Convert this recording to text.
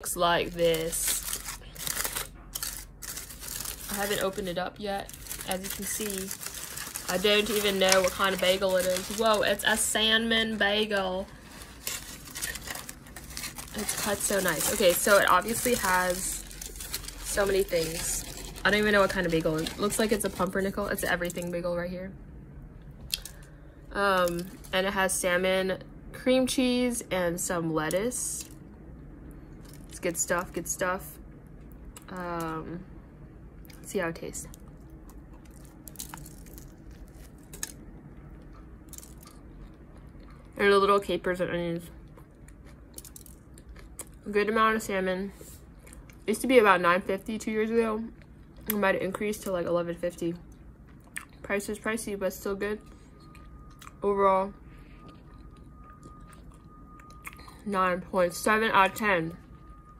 looks like this. I haven't opened it up yet. As you can see, I don't even know what kind of bagel it is. Whoa, it's a salmon bagel. It's cut so nice. Okay, so it obviously has so many things. I don't even know what kind of bagel it looks like it's a pumpernickel. It's everything bagel right here. Um, and it has salmon, cream cheese, and some lettuce. It's good stuff, good stuff. Um, see how it tastes. And the little capers and onions. A good amount of salmon. It used to be about 9.50 two years ago. It might have increased to like 11.50. Price is pricey, but still good. Overall, 9.7 out of 10.